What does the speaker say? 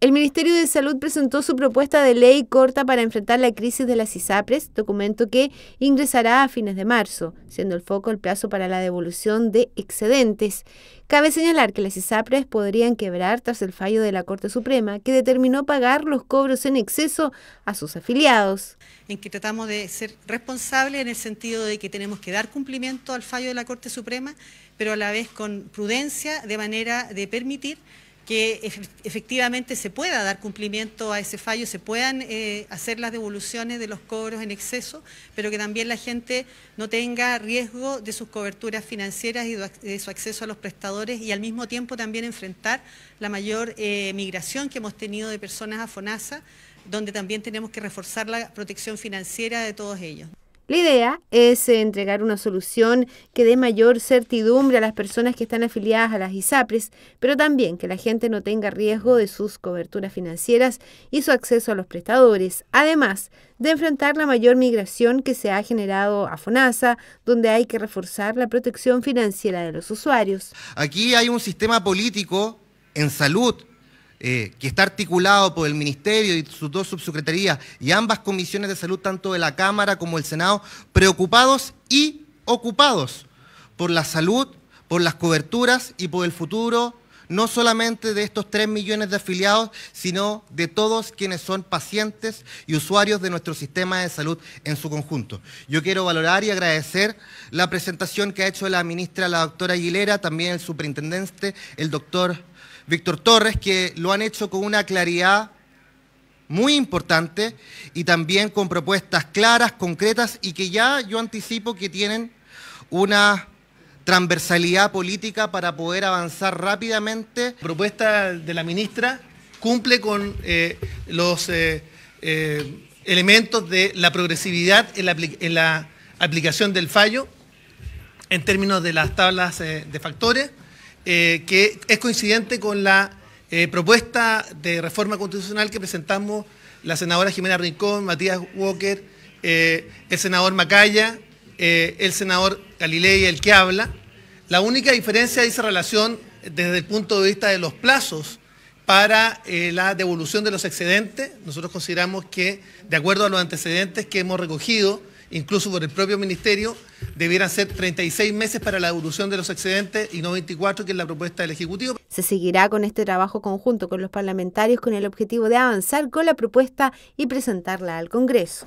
El Ministerio de Salud presentó su propuesta de ley corta para enfrentar la crisis de las ISAPRES, documento que ingresará a fines de marzo, siendo el foco el plazo para la devolución de excedentes. Cabe señalar que las ISAPRES podrían quebrar tras el fallo de la Corte Suprema, que determinó pagar los cobros en exceso a sus afiliados. En que tratamos de ser responsables en el sentido de que tenemos que dar cumplimiento al fallo de la Corte Suprema, pero a la vez con prudencia, de manera de permitir que efectivamente se pueda dar cumplimiento a ese fallo, se puedan eh, hacer las devoluciones de los cobros en exceso, pero que también la gente no tenga riesgo de sus coberturas financieras y de su acceso a los prestadores y al mismo tiempo también enfrentar la mayor eh, migración que hemos tenido de personas a FONASA, donde también tenemos que reforzar la protección financiera de todos ellos. La idea es eh, entregar una solución que dé mayor certidumbre a las personas que están afiliadas a las ISAPRES, pero también que la gente no tenga riesgo de sus coberturas financieras y su acceso a los prestadores, además de enfrentar la mayor migración que se ha generado a FONASA, donde hay que reforzar la protección financiera de los usuarios. Aquí hay un sistema político en salud eh, que está articulado por el Ministerio y sus dos subsecretarías y ambas comisiones de salud, tanto de la Cámara como del Senado, preocupados y ocupados por la salud, por las coberturas y por el futuro no solamente de estos 3 millones de afiliados, sino de todos quienes son pacientes y usuarios de nuestro sistema de salud en su conjunto. Yo quiero valorar y agradecer la presentación que ha hecho la ministra, la doctora Aguilera, también el superintendente, el doctor Víctor Torres, que lo han hecho con una claridad muy importante y también con propuestas claras, concretas y que ya yo anticipo que tienen una transversalidad política para poder avanzar rápidamente. La propuesta de la ministra cumple con eh, los eh, eh, elementos de la progresividad en la, en la, aplicación del fallo en términos de las tablas de factores que es coincidente con la propuesta de reforma constitucional que presentamos la senadora Jimena Rincón, Matías Walker, el senador Macaya, el senador Galilei, el que habla. La única diferencia dice relación desde el punto de vista de los plazos para la devolución de los excedentes. Nosotros consideramos que, de acuerdo a los antecedentes que hemos recogido, incluso por el propio Ministerio, debieran ser 36 meses para la devolución de los excedentes y no 24, que es la propuesta del Ejecutivo. Se seguirá con este trabajo conjunto con los parlamentarios con el objetivo de avanzar con la propuesta y presentarla al Congreso.